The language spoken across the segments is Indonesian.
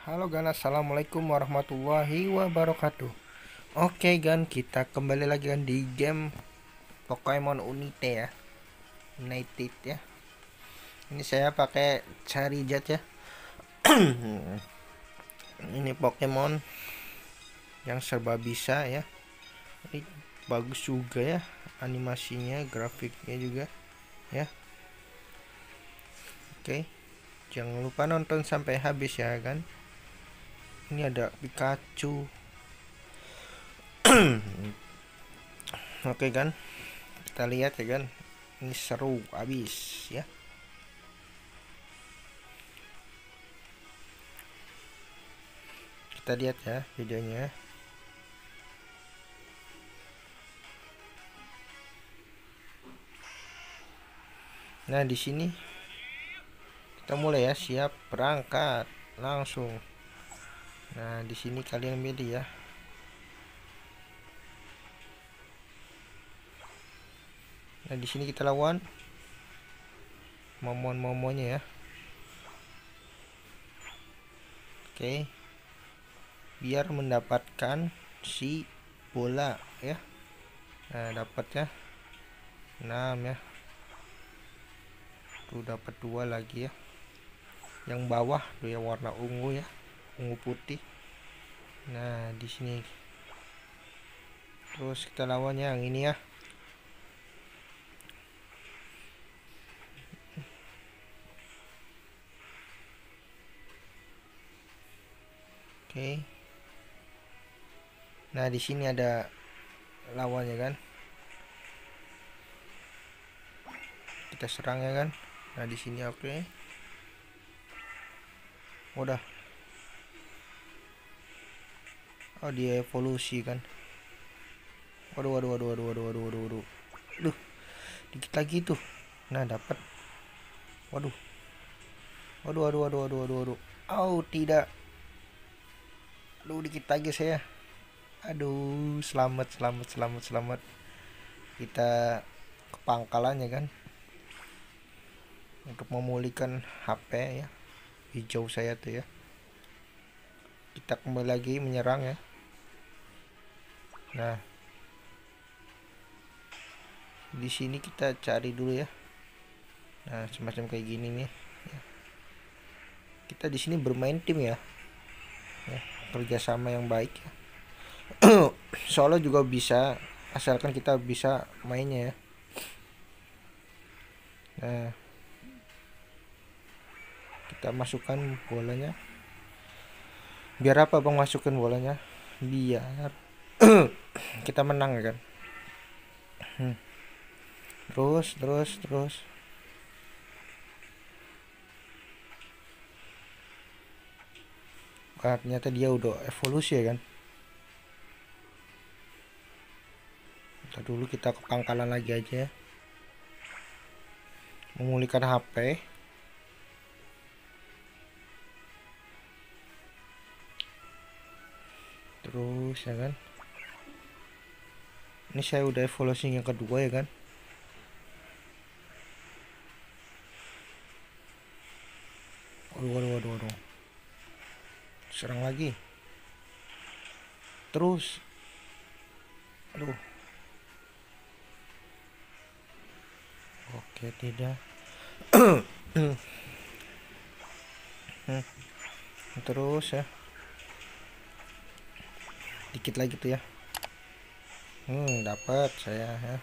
Halo gan, assalamualaikum warahmatullahi wabarakatuh. Oke gan, kita kembali lagi kan di game Pokemon Unite ya, United ya. Ini saya pakai Charizard ya. Ini Pokemon yang serba bisa ya. Ini bagus juga ya animasinya, grafiknya juga ya. Oke. Jangan lupa nonton sampai habis ya kan ini ada Pikachu. Oke kan? Kita lihat ya kan? Ini seru habis ya. Kita lihat ya videonya. Nah di sini kita mulai ya. Siap berangkat. Langsung Nah, di sini kalian milih ya. Nah, di sini kita lawan momon-momonnya ya. Oke. Biar mendapatkan si bola ya. Nah, dapat ya. 6 ya. Tuh dapat dua lagi ya. Yang bawah tuh yang warna ungu ya ungu putih nah di sini terus kita lawannya yang ini ya Oke. Nah, di sini ada lawannya kan. Kita serang ya kan. Nah, di sini oke. Okay. Udah oh dia evolusi kan. Waduh waduh waduh waduh waduh waduh waduh waduh. Duh, dikit lagi tuh. Nah dapat waduh. Waduh waduh waduh waduh waduh waduh. Oh tidak. Aduh dikit lagi saya. Aduh selamat selamat selamat selamat. Kita ke pangkalannya kan. Untuk memulihkan HP ya. Hijau saya tuh ya. Kita kembali lagi menyerang ya Nah, di sini kita cari dulu ya. Nah, semacam kayak gini nih. Ya. Kita di sini bermain tim ya. ya kerjasama yang baik ya. Solo juga bisa asalkan kita bisa mainnya ya. Nah, kita masukkan bolanya. Biar apa bang masukkan bolanya? Biar kita menang ya kan? Hmm. terus terus terus. Wah, ternyata dia udah evolusi ya kan? Kita dulu kita ke pangkalan lagi aja memulihkan HP terus ya kan ini saya udah evolusi yang kedua ya kan? Waduh waduh waduh waduh. Serang lagi. Terus. Aduh. Oke tidak. Terus ya. Dikit lagi tuh ya hmm dapat saya ya.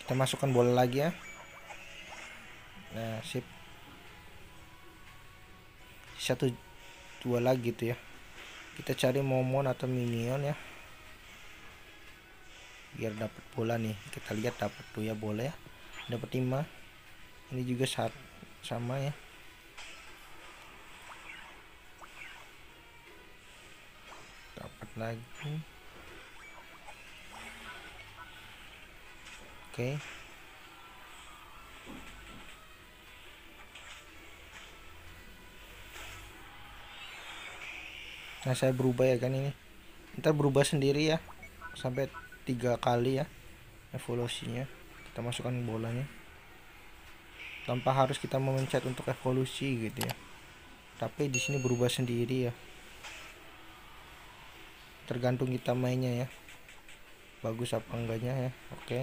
Kita masukkan bola lagi ya. Nah sip. Satu dua lagi tuh ya. Kita cari momon atau minion ya. Biar dapat bola nih. Kita lihat dapat tuh ya bola ya. Dapat lima. Ini juga saat sama ya lagi. Oke. Nah saya berubah ya kan ini. Ntar berubah sendiri ya. Sampai tiga kali ya evolusinya. Kita masukkan bolanya. Tanpa harus kita memencet untuk evolusi gitu ya. Tapi di sini berubah sendiri ya tergantung kita mainnya ya. Bagus apa enggaknya ya oke.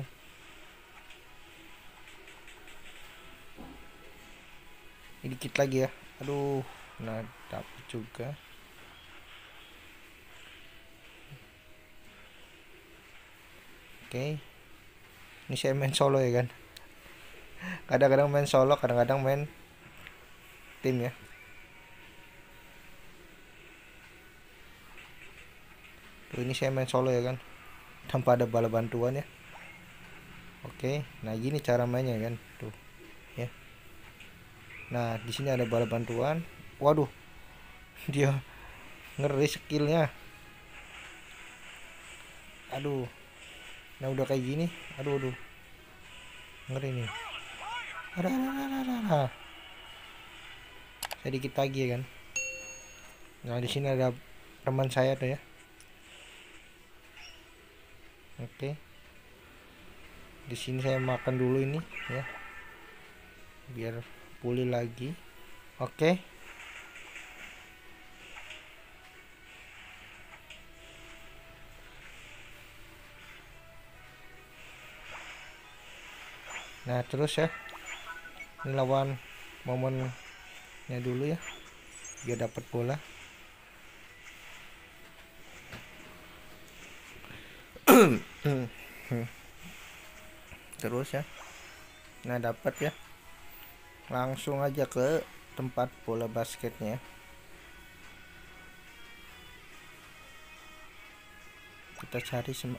Ini dikit lagi ya. Aduh nah dapet juga. Oke. Ini saya main solo ya kan? Kadang-kadang main solo kadang-kadang main tim ya Tuh, ini saya main solo ya kan tanpa ada bala bantuan ya. Oke nah gini cara mainnya kan tuh ya. Nah di sini ada bala bantuan. Waduh dia ngeri skillnya. Aduh nah udah kayak gini aduh aduh. Ngeri nih. Ada ada sedikit lagi ya kan. Nah di sini ada teman saya tuh ya oke. Di sini saya makan dulu ini ya. Biar pulih lagi. Oke. Nah terus ya. Ini lawan momennya dulu ya. Dia dapat bola terus ya. Nah dapat ya. Langsung aja ke tempat bola basketnya. Kita cari sem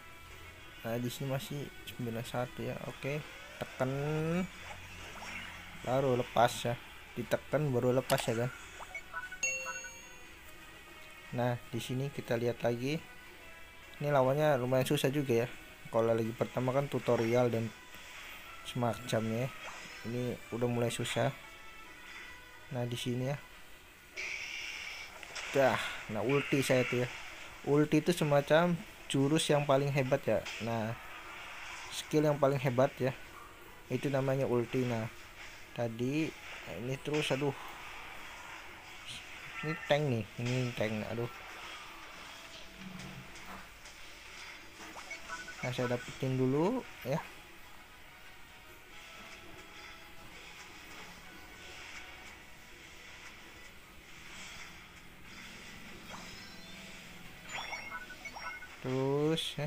nah di sini masih 91 ya. Oke tekan. Baru lepas ya. Ditekan baru lepas ya kan? Nah di sini kita lihat lagi ini lawannya lumayan susah juga ya. Kalau lagi pertama kan tutorial dan semacamnya ini udah mulai susah. Nah di sini ya. Dah nah ulti saya tuh ya. Ulti itu semacam jurus yang paling hebat ya. Nah skill yang paling hebat ya. Itu namanya ulti. Nah tadi nah ini terus aduh. Ini tank nih ini tank aduh nah saya dapetin dulu ya. Terus ya.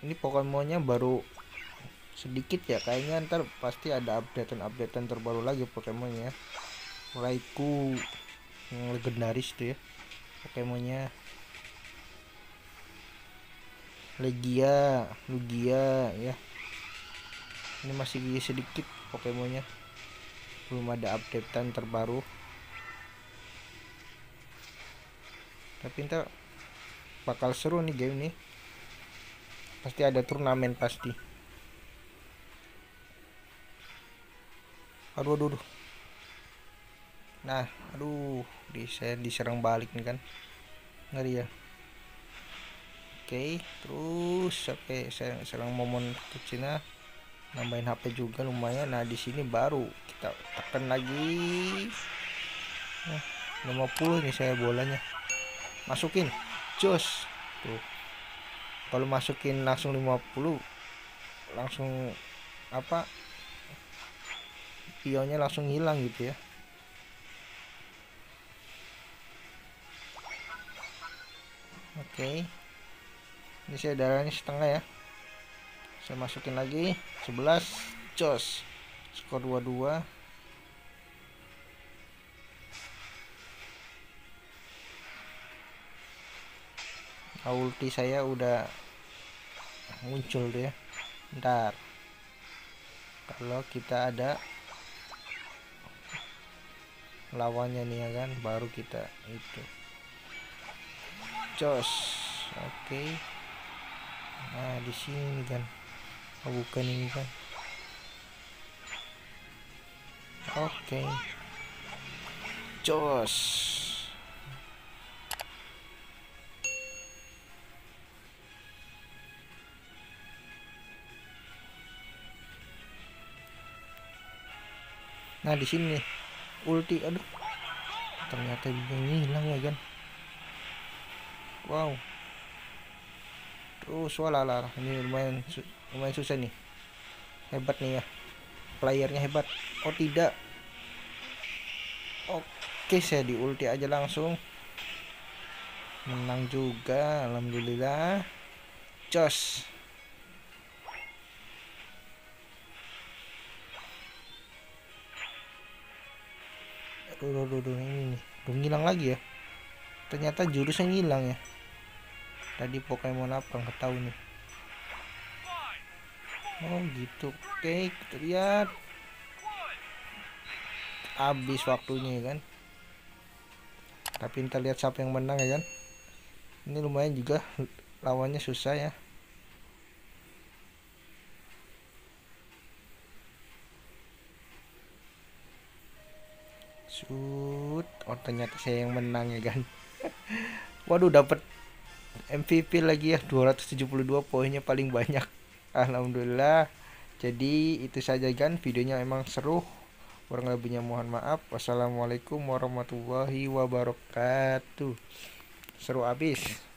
Ini Pokemonnya baru sedikit ya kayaknya ntar pasti ada updatean-updatean terbaru lagi Pokemonnya Raikou yang legendaris tuh ya Pokemonnya. Legia Lugia ya. Ini masih sedikit Pokemonnya. Belum ada updatean terbaru. Tapi ntar bakal seru nih game nih. Pasti ada turnamen pasti aduh aduh, aduh. nah aduh di saya diserang balik nih kan. Ngeri ya. Oke terus oke saya serang momen ke Cina nambahin HP juga lumayan. Nah di sini baru kita tekan lagi. Nah, 50 nih saya bolanya. Masukin jos. Tuh. Kalau masukin langsung 50 langsung apa pionnya langsung hilang gitu ya. Oke. Ini saya darahnya setengah ya. Saya masukin lagi. 11 jos. Skor 22 ulti saya udah muncul ya ntar. Kalau kita ada lawannya nih ya kan baru kita itu jos oke okay. nah di sini kan oh bukan ini kan oke okay. Jos. Nah di sini ulti aduh. Ternyata bingung hilang ya kan wow. Terus walala ini lumayan lumayan susah nih. Hebat nih ya. Playernya hebat. Oh tidak. Oke saya di ulti aja langsung. Menang juga alhamdulillah. Jos aduh, aduh, aduh, ini nih. Belum hilang lagi ya. Ternyata jurusnya hilang ya. Tadi Pokemon apa nggak tahu nih. Oh gitu. Oke kita lihat. Habis waktunya ya kan. Tapi kita lihat siapa yang menang ya kan. Ini lumayan juga lawannya susah ya Shoot. Oh ternyata saya yang menang ya kan. Waduh dapat MVP lagi ya 272 poinnya paling banyak. Alhamdulillah. Jadi itu saja kan videonya emang seru. Kurang lebihnya mohon maaf. Wassalamualaikum warahmatullahi wabarakatuh. Seru abis.